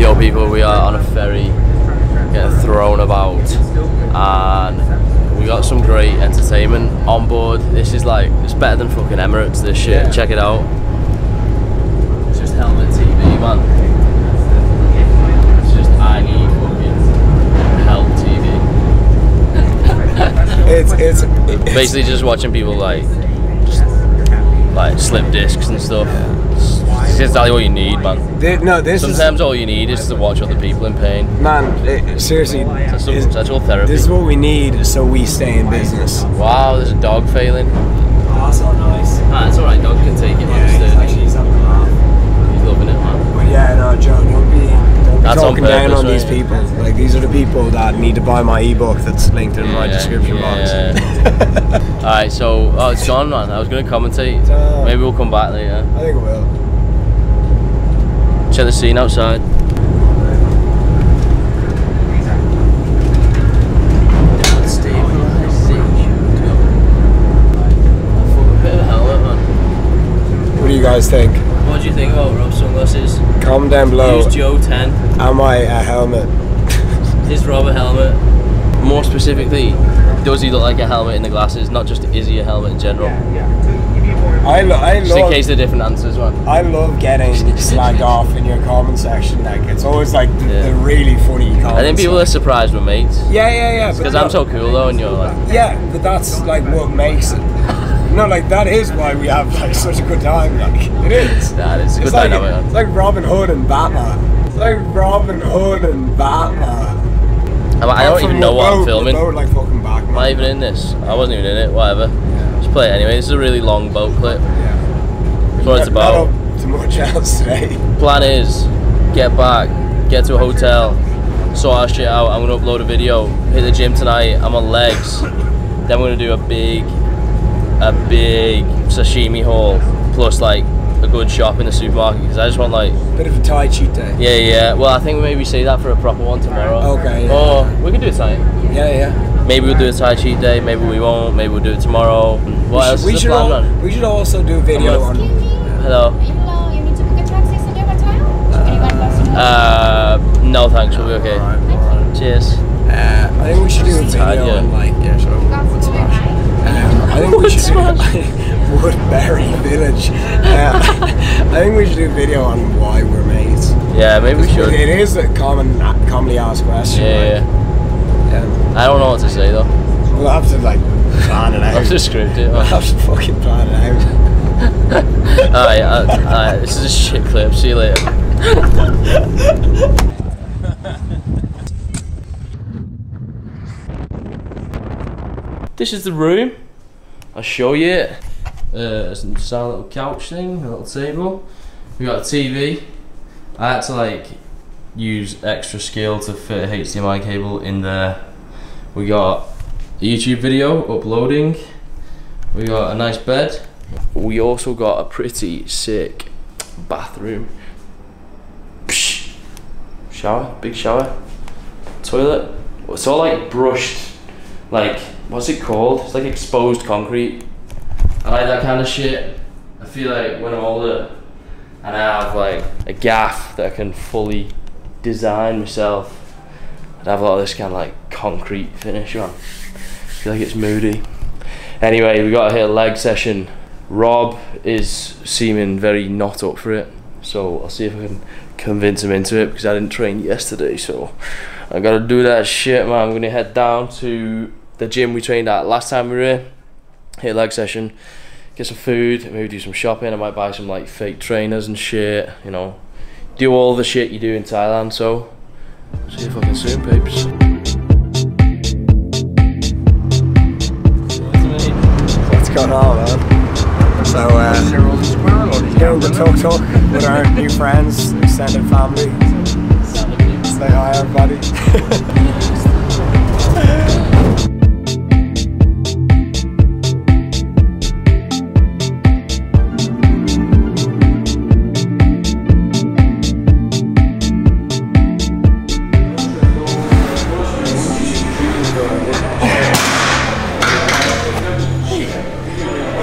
Yo, people, we are on a ferry getting thrown about, and we got some great entertainment on board. This is like, it's better than fucking Emirates, this shit. Yeah. Check it out. It's just helmet TV, man. It's just, I need fucking help TV. It's it's, it's Basically, just watching people like, just, like slip discs and stuff. It's, it's exactly what you need, man. thi- no. This Sometimes all you need is to watch other people in pain. man. It, seriously, That's some, is- that's all therapy. this is what we need so we stay in business. Wow, there's a dog failing. Oh, so nice. Ah, it's alright, dog can take it. Yeah, he's, he's having a laugh. He's loving it, man. But yeah, no, Joe, don't be, don't be That's on talking down purpose, on these people. Like these are the people that need to buy my ebook that's linked in my Yeah, description yeah. box. Alright, so, oh, it's gone, man. I was going to commentate. Uh, Maybe we'll come back later. I think we will. Check the scene outside. What do you guys think? What do you think about Rob's sunglasses? Comment down below. Use Joe 10. Am I a helmet? Is Rob a helmet? More specifically, does he look like a helmet in the glasses? Not just is he a helmet in general? I, lo- I Just in case they're different answers, man. I love getting slagged off in your comment section. Like it's always like the, Yeah. the really funny comments. I think people are surprised we're mates. Yeah, yeah, yeah. Because I'm so cool though, and you're like, Yeah, but that's like what makes it. No, like that is why we have like such a good time. Like it is. Nah, it's a good like, dynamic, man. It's like Robin Hood and Batman. It's like Robin Hood and Batman. I, I don't even know what I'm filming. Both like fucking Batman. Am I even in this? I wasn't even in it. Whatever. Just play it anyway. This is a really long boat clip. Yeah. That's what it's about. To much else today. Plan is get back, get to a hotel, sort our shit out. I'm gonna upload a video, hit the gym tonight. I'm on legs. Then we're gonna do a big, a big sashimi haul plus like a good shop in the supermarket because I just want like a Bit of a Thai cheat day. yeah yeah. Well, I think maybe say that for a proper one tomorrow. Okay, yeah. Or we can do it tonight. Yeah, yeah. Maybe we'll do a Thai cheat day. Maybe we won't. Maybe we'll do it tomorrow. What we else should, we the should plan, al- man? we should also do a video on. Hello. Hello, you need to book a taxi to the hotel? Anyone wants to Uh, no thanks. We'll be okay. Cheers. Uh, I think we should do a video yeah. on like yeah, sure. Wood Smash. Um, I think we should do Woodbury Village. Uh, I think we should do a video on why we're mates. Yeah, maybe we should. It is a common, commonly asked question. Yeah, like, yeah. yeah. I don't know what to say though. We'll have to like plan it out. I'll out. just script it. We'll have to fucking plan it out. Alright, uh, alright, this is a shit clip. See you later. this is the room. I'll show you it. Uh, it's a little couch thing, a little table. We got a TV. I had to like use extra skill to fit a HDMI cable in there. We got a YouTube video uploading. We got a nice bed. We also got a pretty sick bathroom. Psh. Shower, big shower. Toilet. It's all like brushed, like, what's it called? It's like exposed concrete. I like that kind of shit. I feel like when I'm older and I have like a gaff that I can fully design myself, I'd have a lot of this kind of like concrete finish on. Feel like it's moody. Anyway, we got a leg session. Rob is seeming very not up for it, so I'll see if I can convince him into it because I didn't train yesterday. So I gotta do that shit, man. I'm gonna head down to the gym we trained at last time we were here. Hit a leg session, get some food, maybe do some shopping. I might buy some like fake trainers and shit. You know, do all the shit you do in Thailand. So see if you fucking soon, peeps. What's going on, man? So, uh, in the Tuk Tuk with our new friends, extended family. Say hi, everybody.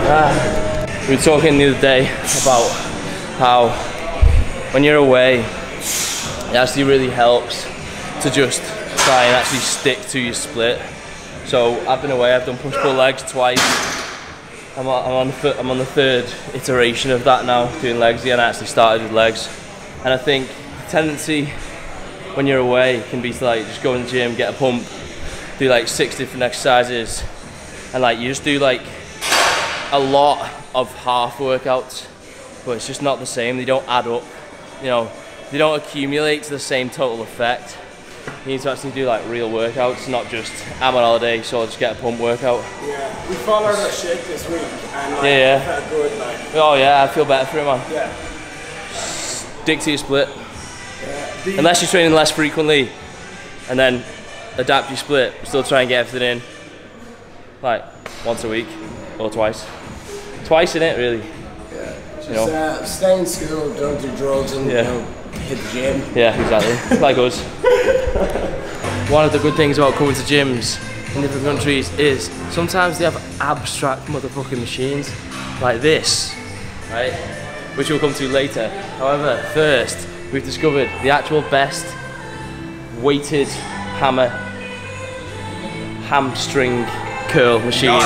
We were talking the other day about how when you're away it actually really helps to just try and actually stick to your split. So I've been away, I've done push pull legs twice. I'm on, I'm on, the, third iteration of that now, doing legs again. I actually started with legs. And I think the tendency when you're away can be to like just go in the gym, get a pump, do like six different exercises, and like you just do like a lot of half workouts, but it's just not the same. They don't add up, you know, they don't accumulate to the same total effect. You need to actually do like real workouts, not just I'm on holiday, so I'll just get a pump workout. Yeah, we followed our shit this week and like, Yeah, yeah. felt good. Like, Oh yeah, I feel better for it, man. yeah. Stick to your split. The- Unless you're training less frequently, and then adapt your split, still try and get everything in, like once a week or twice. Twice in it, really. Just you know. uh, stay in school, don't do drugs, and Yeah. you know, hit the gym. Yeah, exactly. like us. One of the good things about coming to gyms in different countries is sometimes they have abstract motherfucking machines like this, right? Which we'll come to later. However, first we've discovered the actual best weighted hammer hamstring curl machine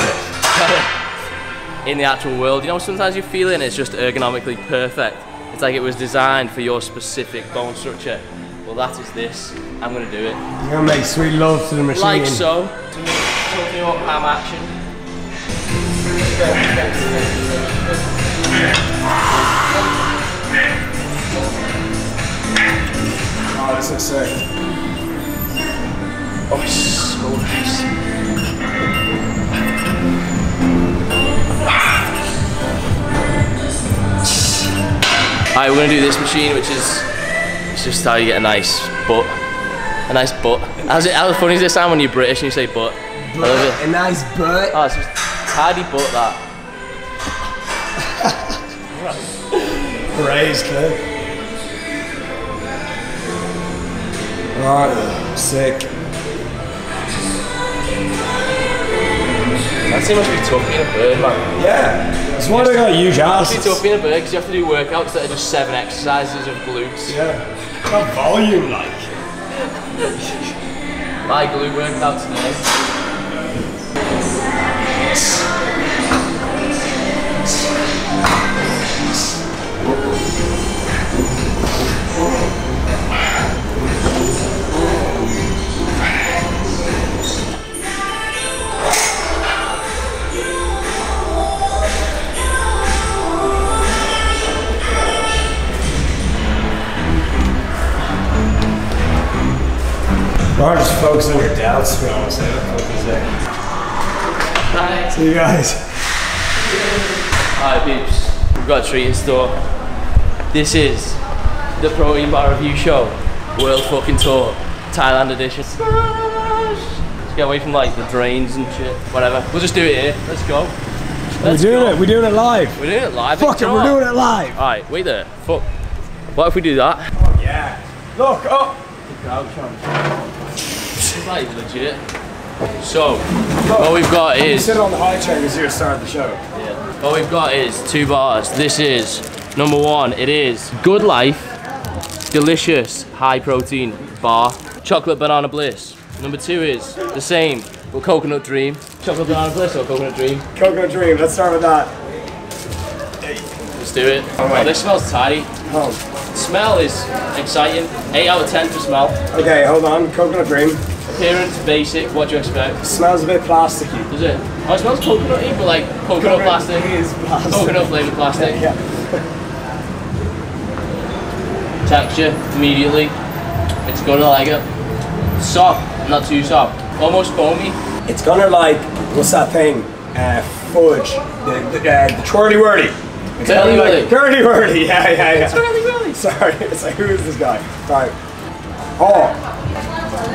in the actual world. You know, sometimes you feel it and it's just ergonomically perfect. It's like it was designed for your specific bone structure. Well, that is this. I'm gonna do it. You're gonna make sweet love to the machine. Like so. Talking about ham action. Oh, this looks sick. Oh, it's so nice. Alright, we're gonna do this machine, which is it's just how you get a nice butt. A nice butt. How's it, how funny does it sound when you're British and you say butt? I love it. A nice butt. Oh, it's just tidy butt that. Praise, kid. Alright, sick. That seems must be tough being a bird, man. Yeah. That's why they got huge It's asses. tough being a bird because you have to do workouts that are just seven exercises of glutes. Yeah. Got volume like. My glute workout today. Or just focus on your delts, to be honest. I don't focus there. Hi. See you guys. Hi peeps. We've got a treat in store. This is the Protein Bar Review Show. World fucking tour. Thailand edition. Let's get away from like the drains and shit. Whatever. We'll just do it here. Let's go. We're doing go. it. We're doing it live. We're doing it live. Fuck it. We're doing it live. Alright, wait there. Fuck. What if we do that? Yeah. Look. Oh. It's like legit. So, what we've got is Sit on the high chair because you're start the show. Yeah. What we've got is two bars. This is number one. It is Good Life, delicious high protein bar, chocolate banana bliss. Number two is the same, but coconut dream. Chocolate banana bliss or coconut dream. Coconut Dream. Let's start with that. Let's do it. Oh, this smells tidy. Oh. Smell is exciting. Eight out of ten for smell. Okay, hold on. Coconut Dream. Appearance basic. What do you expect? Smells a bit plasticky. Does it? Oh, it smells coconutty, but like coconut plastic. is plastic. Coconut flavored plastic. Yeah. texture immediately. It's gonna like it. Soft, not too soft. Almost foamy. It's gonna like what's that thing? Uh, fudge. The the, uh, the twirly whirly. It's Curly gonna be whirly. like Curly Wurly. Yeah, yeah, yeah. really, really. Sorry, it's like who is this guy? Sorry. Oh,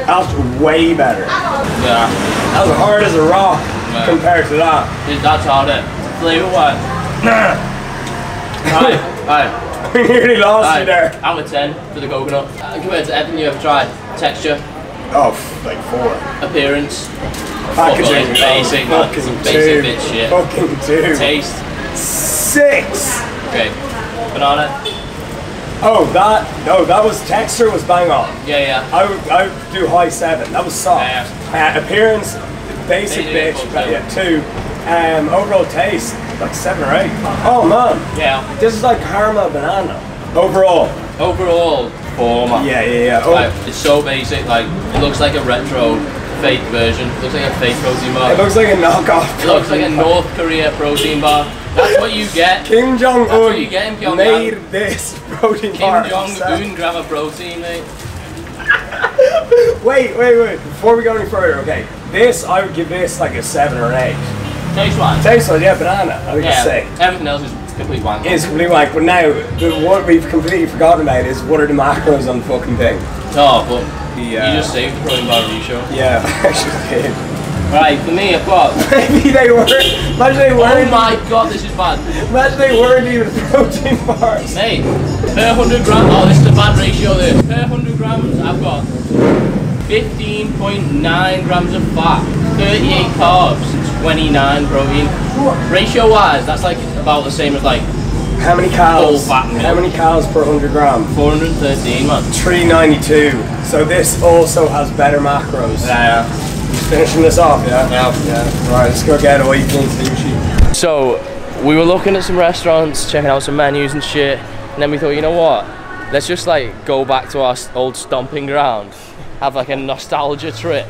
that's way better. Yeah, That's hard as a rock Yeah. compared to that. Dude, that's harder. Flavor wise. Alright, alright, We nearly lost you there. I'm a 10 for the coconut. Uh, compared to everything you ever tried. Texture, Oh, like four. appearance, Packaging. Fucking basic, oh, man. Fucking Some basic two. bitch shit. Fucking two. taste. Six. Okay. Banana. Oh, that no, that was texture was bang on. Yeah, yeah. I would, I would do high seven. That was soft. Uh, appearance, basic Basic, bitch, but yeah, two. Um, overall taste, like seven or eight. Oh man, Yeah. this is like caramel banana. Overall, Overall, four, man. yeah, yeah, yeah. Oh, Like, it's so basic, like, it looks like a retro fake version. It looks like a fake protein bar. it looks like a knockoff. It looks like a North Korea protein bar. That's what you get. Kim Jong what you get in Un made this protein Kim bar. Jong himself. Un grab a protein, mate. Wait, wait, wait. Before we go any further, okay. This I would give this like a seven or an eight. Taste wise. Tastes like yeah, banana. I would Yeah. just say. Everything else is complete wank. It's completely like, but now the, what we've completely forgotten about is what are the macros on the fucking thing? Oh, but The, uh, you just saved the protein bar ratio. Yeah, I actually did. Right, for me, I've got. Maybe they weren't. Imagine they weren't. Oh my god, this is bad. Imagine they weren't even protein bars. Mate, per 100 grams, oh, this is a bad ratio there. Per 100 grams, I've got 15.9 grams of fat, 38 carbs, 29 protein. Ratio wise, that's like about the same as like How many cows? Fat. How many cows per 100 gram? 413, man. 392. So this also has better macros. Yeah, Finishing this off, yeah? yeah. Yeah. Right, let's go get all you can sushi. So, we were looking at some restaurants, checking out some menus and shit, and then we thought, you know what? Let's just like go back to our old stomping ground, have like a nostalgia trip,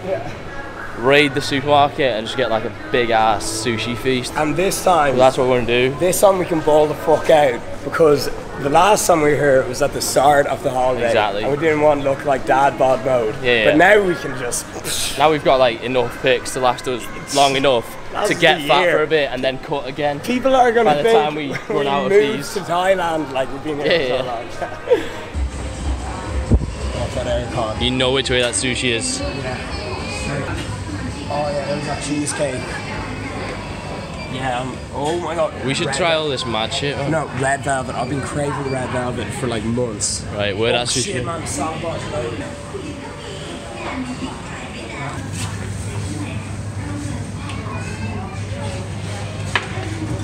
raid the supermarket, and just get like a big ass sushi feast. And this time, So that's what we're gonna do. this time we can ball the fuck out because the last time we were here it was at the start of the holiday. Exactly. And we didn't want to look like dad bod mode. Yeah, yeah. But now we can just. Now we've got like enough picks to last us long enough to get the fat year. for a bit and then cut again. People are gonna By the think time we when run out of move these. to Thailand like we've been here Yeah, for so long. What's that aircon? You know which way that sushi is. Oh yeah, there's that cheesecake. Yeah. Um, oh my god. We should Red- try all this mad shit. No, red velvet. I've been craving red velvet for like months. Right, where Oh, that sushi? shit, man, salad bar's loaded.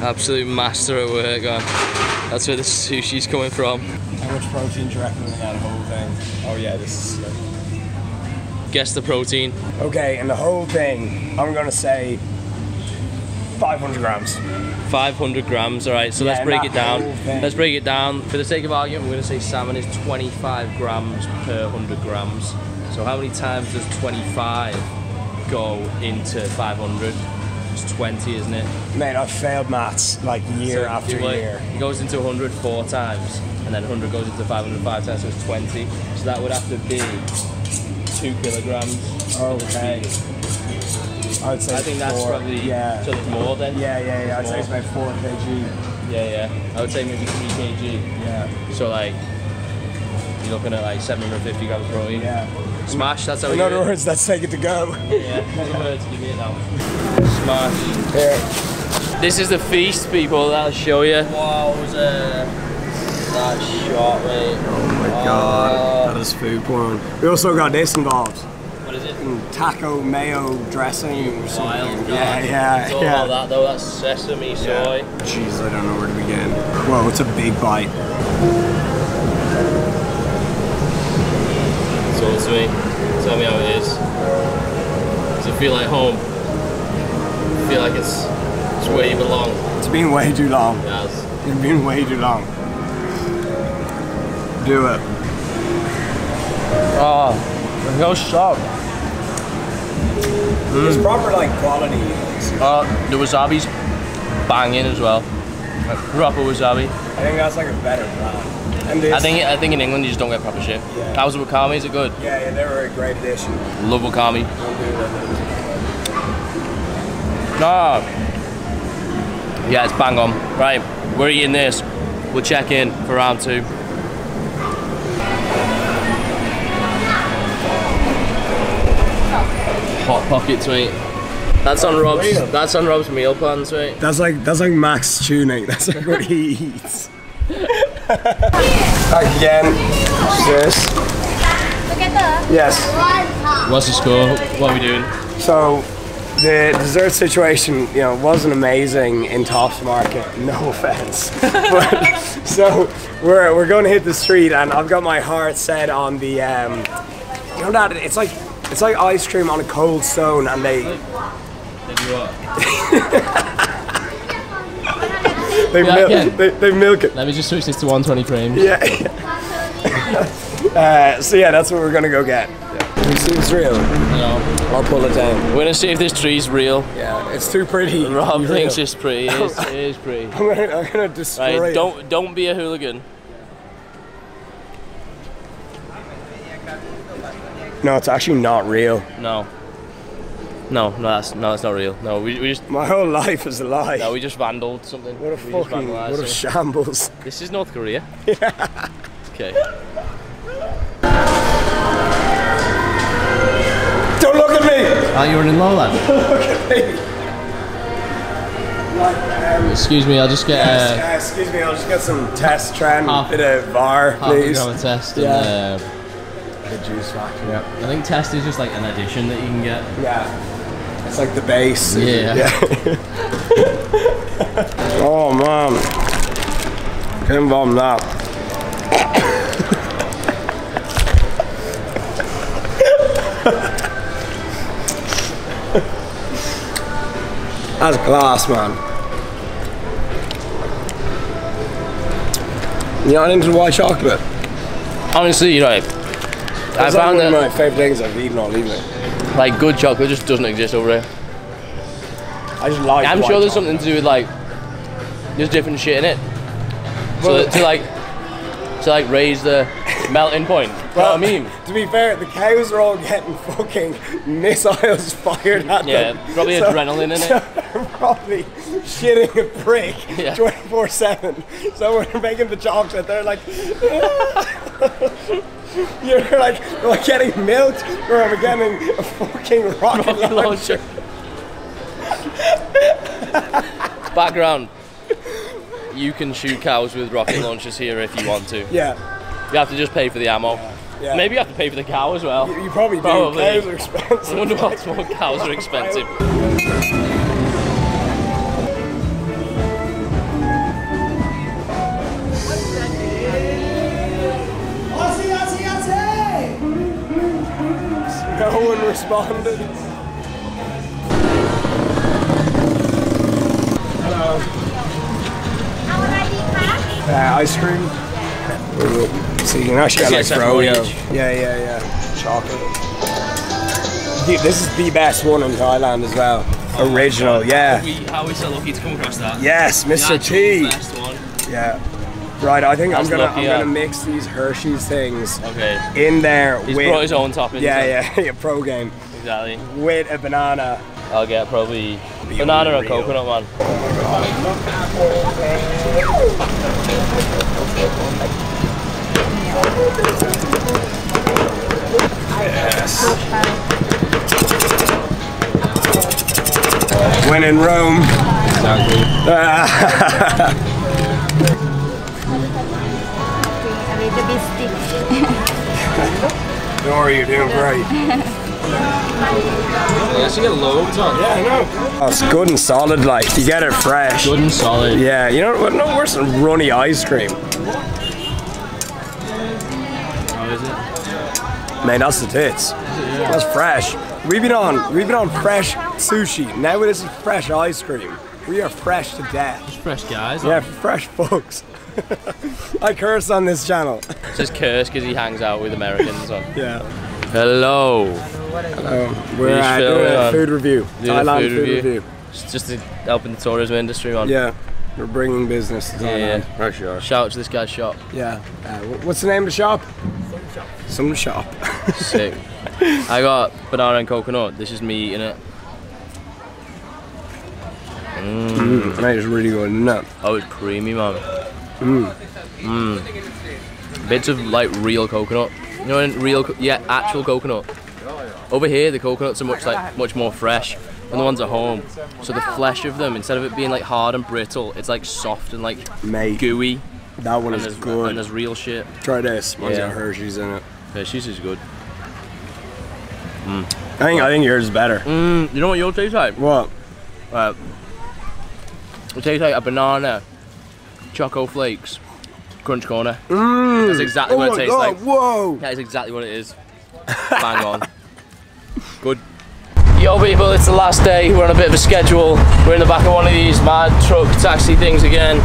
Absolute master at work, man. That's where the sushi's coming from. How much protein do you reckon in that whole thing? Oh yeah, this is. Guess the protein. Okay, and the whole thing, I'm gonna say 500 grams. 500 grams. All right, so let's break it down. Let's break it down. For the sake of argument, we're going to say salmon is 25 grams per 100 grams. So how many times does 25 go into 500? It's 20, isn't it? Mate, I've failed maths like year So after like- year. It goes into 100 four times, and then 100 goes into 500 five times, so it's 20. So that would have to be two kilograms. Okay. I would say I think that's four. probably yeah. so there's more then. Yeah, yeah, yeah. I'd say it's More. about four kg. Yeah, yeah. I would say maybe 3 kg. Yeah, So like you're looking at like 750 grams of protein. yeah. Smash. That's how In we do other it. words, let's take it to go. Yeah. In other words, give me it now. Smash. Here. This is the feast, people. That I'll show you. Wow, was uh, that shot, mate. Oh my god, that is food porn. We also got this involved. What is it? Taco mayo dressing or something. Wild yeah, yeah, It's all yeah. about that though. That's sesame, soy. Yeah. Jeez, I don't know where to begin. Whoa, it's a big bite. Talk to me. Tell me how it is. Does it feel like home? Feel like it's it's where you belong. It's been way too long. Yes. It's been way too long. Do it. Oh, no stop. It's proper like quality. Uh, the wasabi's banging as well. Like, proper wasabi. I think that's like a better brand. I think I think in England you just don't get proper shit. Yeah. How's the wakame? Is it good? Yeah, yeah, they were a great addition. Love wakame. Don't do that. Nah. Yeah, it's bang on. Right, we're eating this. We'll check in for round two. Pockets, mate. That's on Rob's. real. That's on Rob's meal plans, mate. That's like that's like Max tuning. That's like what he eats. Back again. This. Yes. What's the score? What are we doing? So the dessert situation, you know, wasn't amazing in Tops Market. No offense, but so we're we're going to hit the street, and I've got my heart set on the, um, you know that it's like it's like ice cream on a cold stone, and they they, Yeah, mil- they, they milk it. Let me just switch this to 120 frames. Yeah. uh, so yeah, that's what we're gonna go get. You see it's real. No. I'll pull it down. We're gonna see if this tree's real. Yeah, it's too pretty. Rob thinks it's pretty. It is, it is pretty. I'm gonna, I'm gonna destroy Right, it. don't don't be a hooligan. No, it's actually not real. No. No, no, that's no, that's not real. No, we, we just My whole life is a lie. no, we just vandaled something. what a we fucking, what a shambles. This is North Korea. Okay. Don't look at me! Oh, you're in Lowland. Excuse me, I'll just get Yes, uh, uh, excuse me, I'll just get some test trend, Half- bit of VAR, half a please. gram of test. Yeah. And, uh, The juice factory. Yeah. I think test is just like an addition that you can get. yeah. It's like the base. Yeah. oh man. Can't bomb that. That's class, man. You're not into white chocolate? Honestly, you know, I like found one of my favourite things I've eaten all evening. like good chocolate just doesn't exist over here. I just like I'm sure there's something to do with like there's different shit in it. So that, to like to like raise the melting point. You know what I mean? To be fair, the cows are all getting fucking missiles fired at Yeah, them. probably adrenaline in it. So they're probably shitting a brick Yeah. 24 7. So they're making the chocolate, they're like, you're like, I getting milked or I getting a fucking rocket, Rocket launcher? launcher. Background. You can shoot cows with rocket launchers here if you want to. Yeah, You have to just pay for the ammo. yeah. Maybe you have to pay for the cow as well. You probably do. Probably. Cows are expensive. I wonder more cows are expensive. Responded. Uh, ice cream. So you can actually get like froyo. Yeah, yeah, yeah. Chocolate. Dude, this is the best one in Thailand as well. Original, yeah. We, how are we so lucky to come across that? Yes, Mr. T. best one. Yeah. Right, I think I'm gonna lucky, I'm yeah. gonna mix these Hershey's things Okay. in there He's with brought his own toppings. yeah, yeah, yeah, pro game Exactly. with a banana. I'll get probably banana or unreal. coconut man. When in Rome. A little bit. Don't worry, you're doing great. Yeah, so you get loads on. Yeah, I know. Oh, it's good and solid, like you get it fresh. Good and solid. Yeah, you know what? No worse than runny ice cream. How is it? Man, that's the tits. That's fresh. We've been on we've been on fresh sushi. Now it is fresh ice cream. We are fresh to death. Fresh guys. Yeah, fresh folks. I curse on this channel. Just curse because he hangs out with Americans on. Yeah. Hello. We're just uh, filming doing a food review. doing a Thailand food food, review. review. It's just to helping the tourism industry on. Yeah. We're bringing business to Yeah, Thailand. yeah. sure. Shout out to this guy's shop. Yeah. Uh, what's the name of the shop? Some shop. Sick. I got banana and coconut. This is me eating it. Mm, that is really good, isn't it? Oh, it's creamy, man. Mmm. Mmm. Bits of like real coconut. You know, in real, co- yeah, actual coconut. Over here, the coconuts are much like much more fresh than the ones at home. So the flesh of them, instead of it being like hard and brittle, it's like soft and like Mate, gooey. that one is there's, and good. there's real shit. Try this. One's Yeah. got Hershey's in it. Yeah, she's is good. I think I think yours is better. Mm, you know what yours tastes like? What? Right. It tastes like a banana, choco flakes, crunch corner. Mm. That's exactly oh what it tastes God, like. Whoa! That is exactly what it is. Bang on. Good. Yo people, it's the last day. We're on a bit of a schedule. We're in the back of one of these mad truck taxi things again.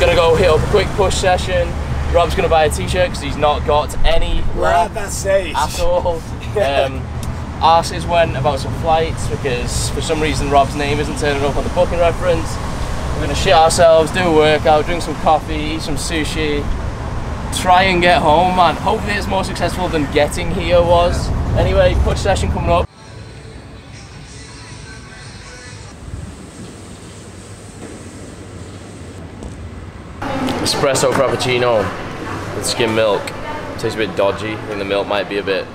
Gonna go hit up a quick push session. Rob's gonna buy a t-shirt because he's not got any We're at left at all. Um, Arses went about some flights because for some reason Rob's name isn't turning up on the booking reference. We're gonna shit ourselves, do a workout, drink some coffee, eat some sushi, try and get home, man. Hopefully it's more successful than getting here was. Anyway, push session coming up. Espresso frappuccino with skim milk. Tastes a bit dodgy. I think the milk might be a bit.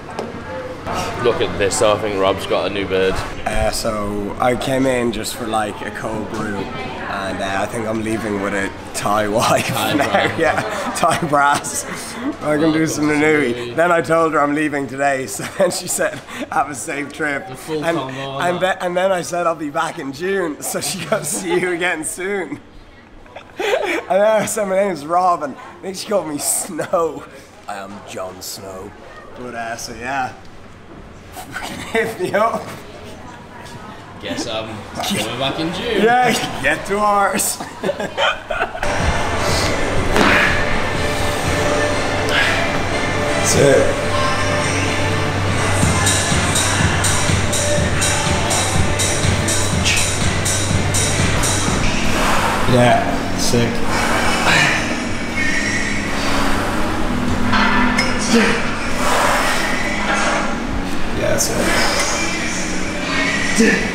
Look at this. I think Rob's got a new bird. Uh, so I came in just for like a cold brew, and uh, I think I'm leaving with a Thai wife Thai now. Yeah, Thai brass. I can do some nanui. Then I told her I'm leaving today, so then she said, "Have a safe trip." And, and, then, and then I said I'll be back in June, so she goes, "See you again soon." And then I said my name's Rob, and I think she called me Snow. I am Jon Snow. But uh, so yeah, hit me up. Guess I'm coming back in June. Yeah, get to ours. That's it. Yeah, sick. Yeah, that's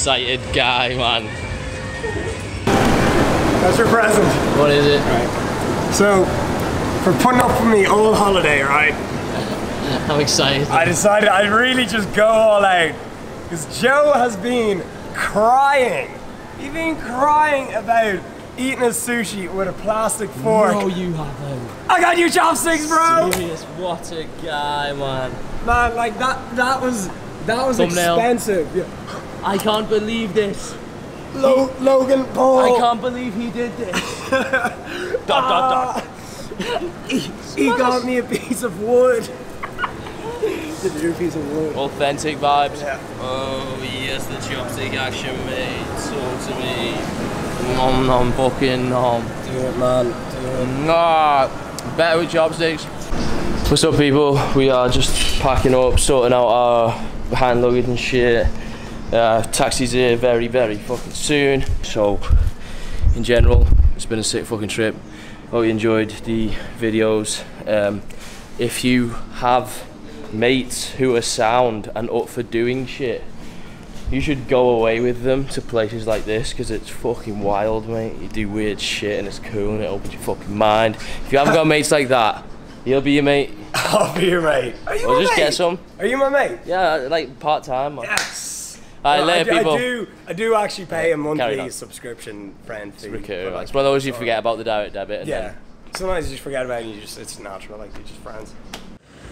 excited guy, man. That's your present. What is it? Right. So, for putting up with me all holiday, right? I'm excited. I decided I'd really just go all out. Because Joe has been crying. He's been crying about eating his sushi with a plastic fork. No, you haven't. I got you chopsticks, bro! Serious, what a guy, man. Man, like that that was that was Thumbnail. expensive. Yeah. I can't believe this. Lo- Logan Paul. I can't believe he did this. dot, dot, dot. Ah. He, he got me a piece of wood. the new piece of wood. Authentic vibes. Yeah. Oh, yes, the chopstick action, mate. Talk to me. Nom nom fucking nom. Do it, man. Do it. Nah, better with chopsticks. What's up, people? We are just packing up, sorting out our hand luggage and shit. Uh, taxi's here very, very fucking soon. So, in general, it's been a sick fucking trip. Hope you enjoyed the videos. Um, if you have mates who are sound and up for doing shit, you should go away with them to places like this because it's fucking wild, mate. You do weird shit and it's cool and it opens your fucking mind. If you haven't got mates like that, you'll be your mate. I'll be your mate. Are you Or my just mate? get some. Are you my mate? Yeah, like part time. Yes. I, do, people. I do. I do actually pay a monthly subscription friend fee. Recur. but, like, It's one of those you forget about the direct debit. And Yeah. Then Sometimes you just forget about it and you just it's natural, like you're just friends.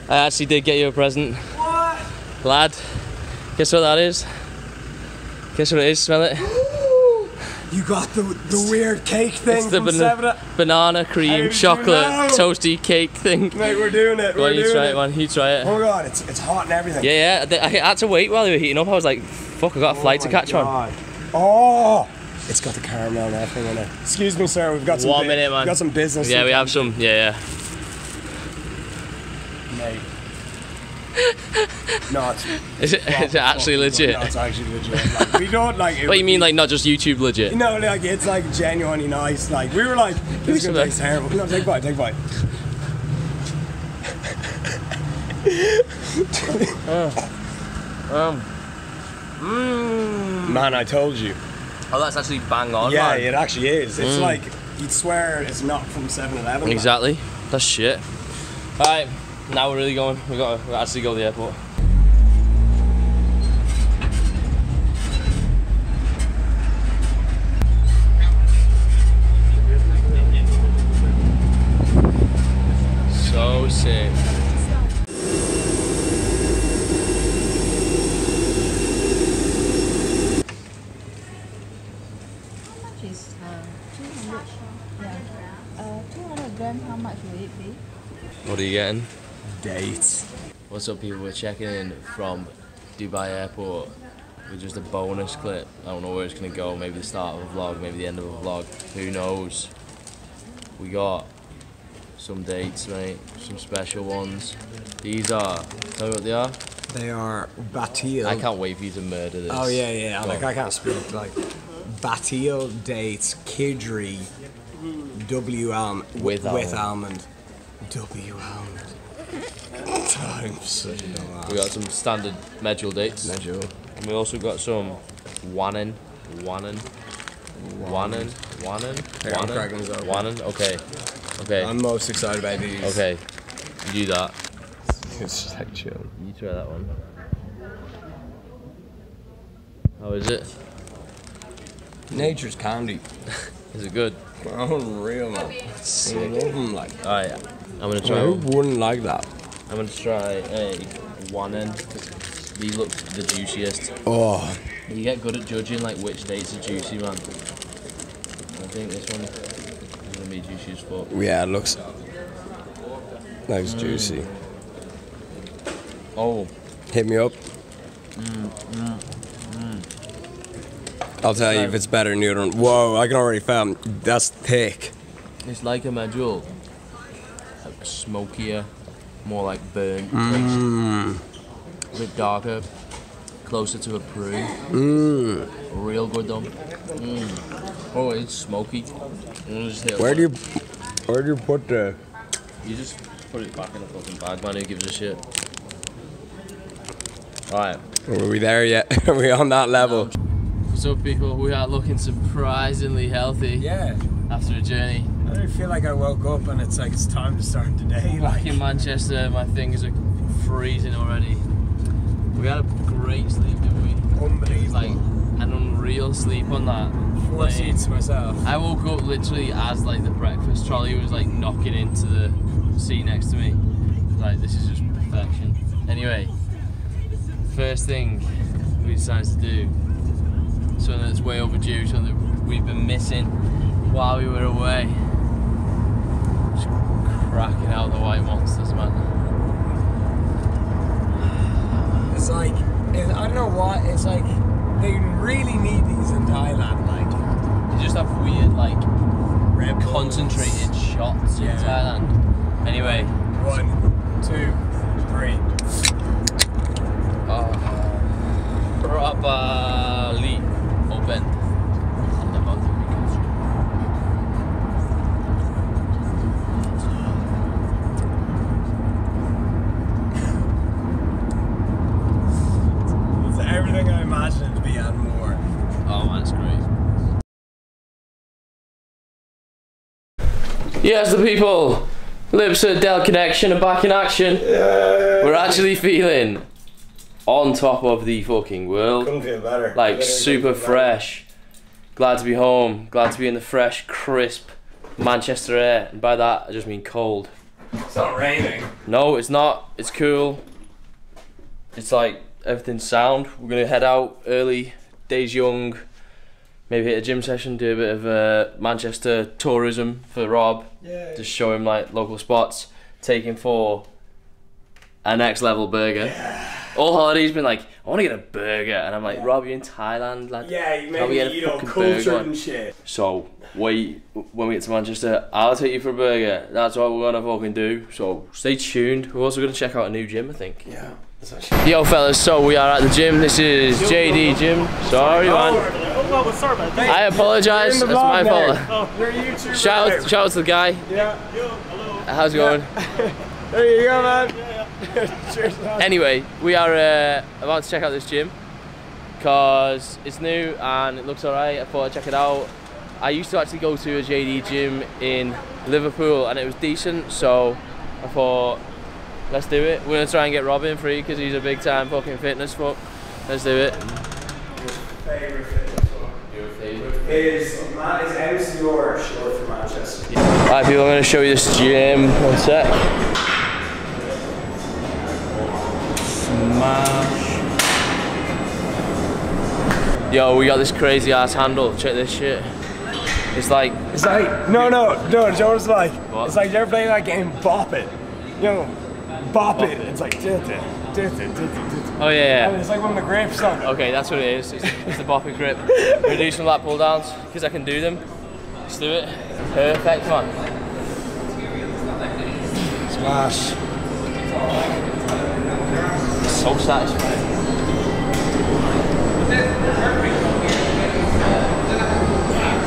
I actually did get you a present, What? lad. Guess what that is? Guess what it is? Smell it. You got the the weird cake thing It's the from bana- Seven Up. banana cream chocolate toasty cake thing. Mate, we're doing it. Go We're on, you doing try it. it, man. You try it. Oh god, it's it's hot and everything. Yeah, yeah. I had to wait while they were heating up. I was like, fuck, I got a Oh flight to catch on. Oh, it's got the caramel and everything in it. Excuse me, sir. We've got some. One minute, man. We've got some business. Yeah, we have some. Yeah, yeah. Mate. No, it's Is it, is it actually legit? No, it's actually legit. Like, we don't like. It What do you mean, like not just YouTube legit? You No, like it's like genuinely nice. Like we were like, this is gonna taste terrible. No, take a bite, take a bite. Um. Mmm. Man, I told you. Oh, that's actually bang on. yeah, man. it actually is. It's Mm. like you'd swear it's not from 7-Eleven. Exactly. That's shit. Alright, now we're really going. We got to actually go to the airport. So sick. much is uh, 200 yeah. Uh, 200 gram, how much will it be? What are you getting? Dates. What's up, people? We're checking in from Dubai Airport with just a bonus clip. I don't know where it's gonna go. Maybe the start of a vlog, maybe the end of a vlog. Who knows? We got some dates, mate. Some special ones. These are. Tell me what they are. They are Batil. I can't wait for you to murder this. Oh yeah, yeah. Go Like on. I can't speak. Like Batil dates Kidri W almond With with almond. almond W almond. I'm such a We got some standard medjool dates. Medjool. And we also got some. Here, I'm cracking these open. Wannon. Okay. Okay. I'm most excited about these. Okay. You do that. It's just like chill. You try that one. How is it? Nature's candy. Is it good? Unreal man. I love them like. Alright. I'm gonna try. Who wouldn't like that? I'm gonna try a one end. These look the juiciest. Oh, You get good at judging like which dates are juicy, man. I think this one is gonna be juicy as fuck. yeah, it looks. Looks Mm. juicy. Oh, Hit me up. Mm, I'll tell you if it's better than the other one. Whoa, I can already feel that's thick. it's like a medjool. Like smokier, more like burnt, Mmm. a bit darker, closer to a prune. Mmm. Real good though. Mm. Oh, it's smoky. Where do you, where do you put the? You just put it back in a fucking bag, man. Who gives a shit? Alright. Are we there yet? Are we on that level? What's up, people? We are looking surprisingly healthy Yeah. after a journey. I don't feel like I woke up and it's like it's time to start the day. Back in Manchester, my fingers are freezing already. We had a great sleep, didn't we? unbelievable. Like an unreal sleep on that. four seats myself. I woke up literally as like the breakfast trolley was like knocking into the seat next to me. Like this is just perfection. Anyway, first thing we decided to do, something that's way overdue, something that we've been missing while we were away. Just cracking out the white monsters, man. It's like it, I don't know what. It's like they really need these in Thailand. Like They just have weird like Red Bulls. concentrated shots in Thailand. Anyway, One, two, three. Ah, properly Yes, the people. Lipsett Dell Connection are back in action. We're actually feeling on top of the fucking world. Couldn't feel better. Like Literally super couldn't fresh. Glad to be home. Glad to be in the fresh, crisp Manchester air. And by that, I just mean cold. It's not raining. No, it's not. It's cool. It's like everything's sound. We're gonna head out early. Days young. Maybe hit a gym session. Do a bit of uh, Manchester tourism for Rob. Yeah. Just show him like local spots. Take him for a next level burger. Yeah. All holiday's been like, I want to get a burger, and I'm like, Rob, you're in Thailand, lad. Yeah, you made get eat fucking burger? and shit. So we, when we get to Manchester, I'll take you for a burger. That's what we're gonna fucking do. So stay tuned. We're also gonna check out a new gym, I think. Yeah. Yo, fellas. So we are at the gym. This is JD Gym. Sorry, man. Well, sorry about. I apologize. That's the my fault. Oh, you're Shout out, shout out to the guy. Yeah. How's it going? There you go, man. Cheers, man. Anyway, we are uh, about to check out this gym because it's new and it looks alright. I thought I'd check it out. I used to actually go to a JD gym in Liverpool and it was decent, so I thought, let's do it. We're gonna try and get Robin free because he's a big time fucking fitness fuck. Let's do it. Favorite fitness is Ma- is MCR short for Manchester. Alright, people, I'm gonna show you this gym. One sec. Smash. Yo, we got this crazy ass handle. Check this shit. It's like It's like no, no, no. Do you know what it's like? What? It's like you're playing that game Bop It. You know, Bop, It. It's like did it, it, did it, did it. Oh yeah, And it's like when the song. Okay, that's what it is. It's, it's the bopping grip. We're do some lat pull downs because I can do them. Let's do it. Perfect, man. Smash. So satisfying.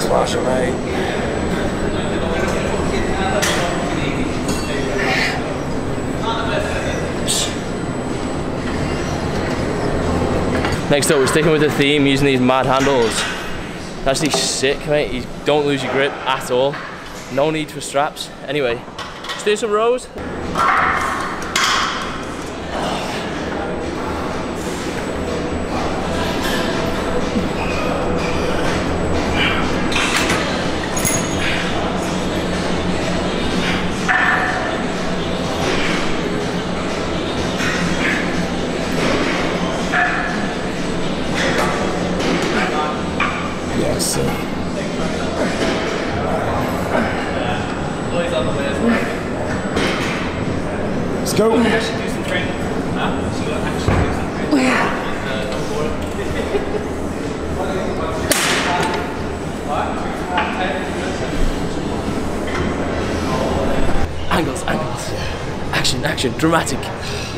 Smash it, mate. Next up, we're sticking with the theme using these mad handles. That's actually sick, mate. You don't lose your grip at all. No need for straps. Anyway, let's do some rows. Yes, sir. Let's go. Angles, angles. Action, action, dramatic.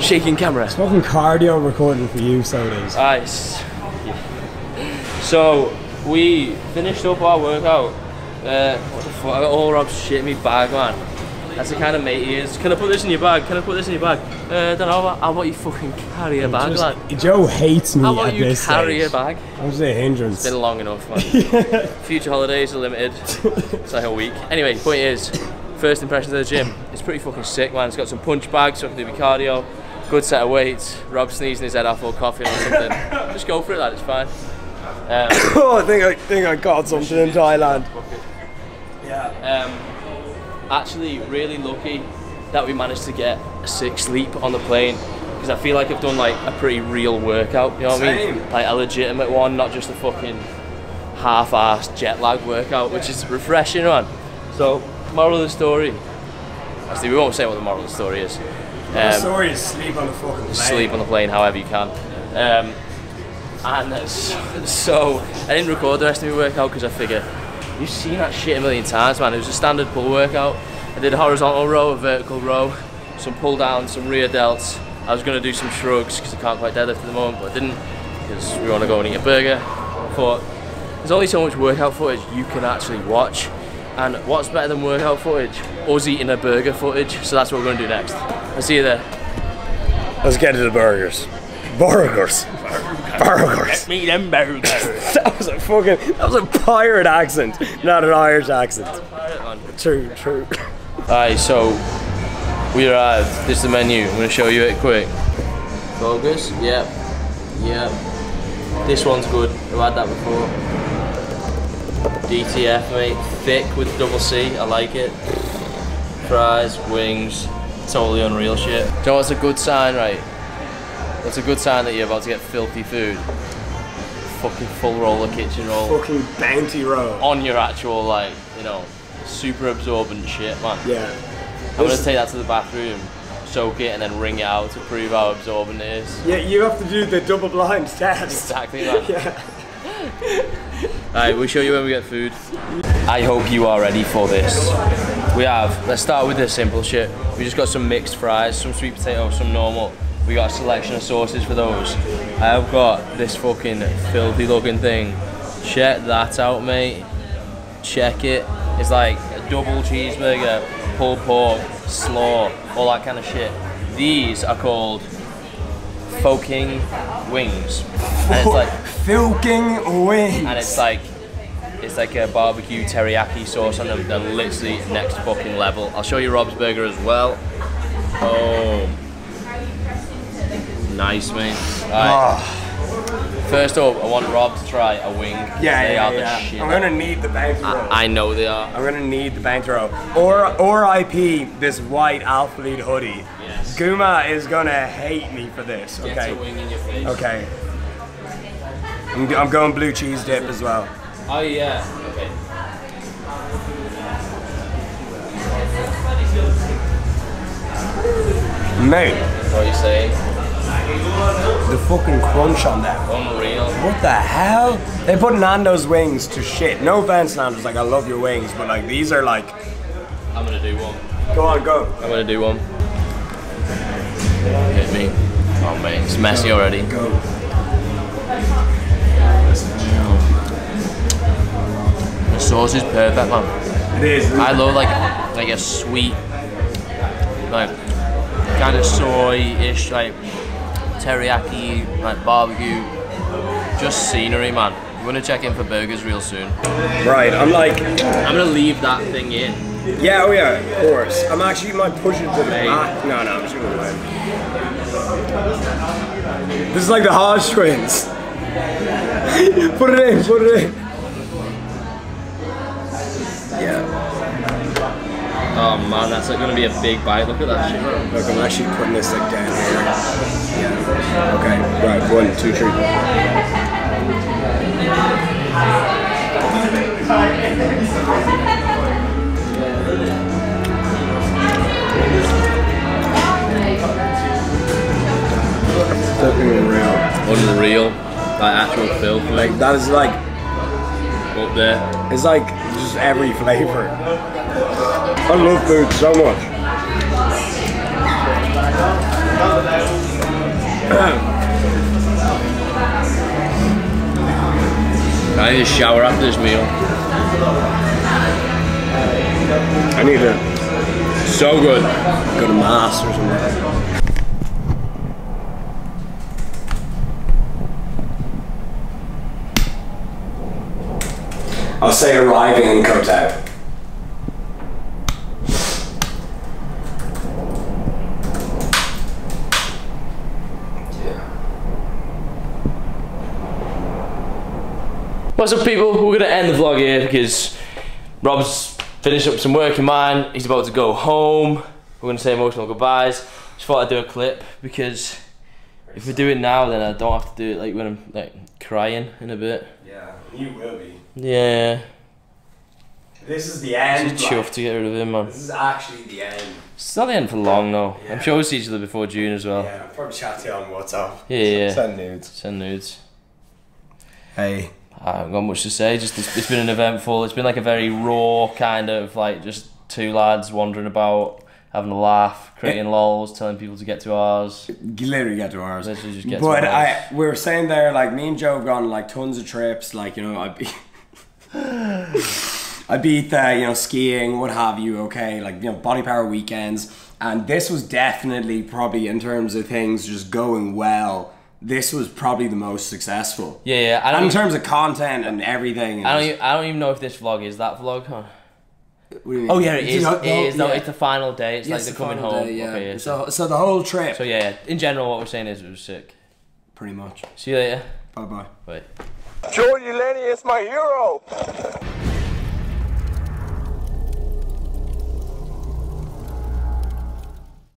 Shaking camera. Fucking cardio recording for you, so it is. Nice. So we finished up our workout. Uh, what the fuck? I got all Rob's shit in my bag, man. That's the kind of mate he is. Can I put this in your bag? Can I put this in your bag? Uh, don't know. How about you fucking carry a bag, Just- lad? Joe hates me about at you carry stage. a bag? I'm just a hindrance. Been long enough, man. Future holidays are limited. It's like a week. Anyway, point is, first impressions of the gym. It's pretty fucking sick, man. It's got some punch bags so I can do my cardio. Good set of weights. Rob sneezing his head off or coughing or something. Just go for it, lad. It's fine. Um, oh, I think I think I caught something in Thailand. um, actually, really lucky that we managed to get a sick sleep on the plane because I feel like I've done like a pretty real workout. You know what I mean? Like a legitimate one, not just a fucking half-assed jet lag workout, which is refreshing, man. So, moral of the story. Actually, we won't say what the moral of the story is. The Um, story is sleep on the fucking plane. sleep on the plane however you can. Um, and so, so I didn't record the rest of my workout because I figure you've seen that shit a million times, man. It was a standard pull workout. I did a horizontal row, a vertical row, some pull downs, some rear delts. I was going to do some shrugs because I can't quite deadlift at the moment, but I didn't because we want to go and eat a burger. Thought there's only so much workout footage you can actually watch. And what's better than workout footage? Us eating a burger footage. So that's what we're going to do next. I'll see you there. Let's get to the burgers. Burgers. Burgers. Me them burgers. That was a fucking. That was a pirate accent, not an Irish accent. True, true. Alright, so we arrived. This is the menu. I'm gonna show you it quick. Focus. Yep. Yep. This one's good. I've had that before. DTF, mate. Thick with double C. I like it. Fries, wings. Totally unreal shit. Do you know what's a good sign, right? That's a good sign that you're about to get filthy food. Fucking full roll of kitchen roll Fucking bounty roll. on your actual, like, you know, super absorbent shit, man. Yeah. I'm gonna take that to the bathroom, soak it, and then wring it out to prove how absorbent it is. Yeah, you have to do the double blind test. Exactly that. Yeah. Alright, we'll show you when we get food. I hope you are ready for this. We have, let's start with the simple shit. We just got some mixed fries, some sweet potato, some normal. We got a selection of sauces for those. I have got this fucking filthy looking thing. Check that out, mate. Check it. It's like a double cheeseburger, pulled pork, slaw, all that kind of shit. These are called Foking Wings. And it's like Filking wings. and it's like it's like a barbecue teriyaki sauce on them. They're literally next fucking level. I'll show you Rob's burger as well. Oh, nice, mate. Alright. Ah. First up, I want Rob to try a wing. yeah, they yeah, yeah. I'm gonna need the bounty roll. I, I know they are. I'm gonna need the bounty roll. Or or IP this white Alphalete hoodie. Yes. Guzman is gonna hate me for this. Okay. a wing in your face. Okay. I'm, I'm going blue cheese dip as well. Oh yeah. Okay. Mate, What are you saying? The fucking crunch on that. Unreal. What the hell? They put Nando's wings to shit. No offense, Nando's. Like I love your wings, but like these are like. I'm gonna do one. Go on, go. I'm gonna do one. Hit me. Oh mate, it's messy already. Go. The sauce is perfect, man. It is. I love like like a sweet, like kind of soy-ish, like teriyaki, like barbecue. Just scenery, man. We're gonna check in for burgers real soon. Right. I'm like. I'm gonna leave that thing in. Yeah. Oh yeah. Of course. I'm actually might push it to the back. No, no. I'm just gonna win. This is like the Hodge twins. put it in. Put it in. Um, oh man, that's like, gonna be a big bite. Look at that shit. Look, I'm actually putting this like down here. Yeah. Okay. Right. One, two, three. Fucking unreal. Unreal, like actual filth, Like like that is like up there. it's like just every flavor. I love food so much. I need to shower after this meal. I need to So good. go to mass or something. I'll say arriving in Kotai. What's up, people? We're gonna end the vlog here because Rob's finished up some work in mine. He's about to go home. We're gonna say emotional goodbyes. Just thought I'd do a clip because if we do it now, then I don't have to do it like when I'm like crying in a bit. Yeah, you will be. Yeah, This is the end. just chuffed to get rid of him, man. This is actually the end. It's not the end for long though. Yeah. I'm sure we'll see each other before June as well. Yeah, I'll probably chat to you on WhatsApp. Yeah, yeah. Send nudes. Send nudes. Hey. I haven't got much to say. Just it's, it's been an eventful. It's been like a very raw kind of like just two lads wandering about, having a laugh, creating eh. lols, telling people to get to ours. Literally get to ours. Literally just get to But ours. I, we were saying there, like me and Joe have gone like tons of trips. Like you know, I'd be, I'd be there, you know, skiing, what have you. Okay, like you know, body power weekends, and this was definitely probably in terms of things just going well. This was probably the most successful. Yeah, yeah. I don't. in Even, terms of content and everything. I don't. Even, I don't even know if this vlog is that vlog. Huh? was- what do you mean? Oh yeah, it is. No, It is. No, yeah. it's the final day. It's Yes, like the they're coming final home. day, yeah. Okay, yeah. So, So, so the whole trip, so yeah, yeah. In general, what we're saying is it was sick. pretty much. See you later. Bye bye. Bye. Joe Delaney is my hero.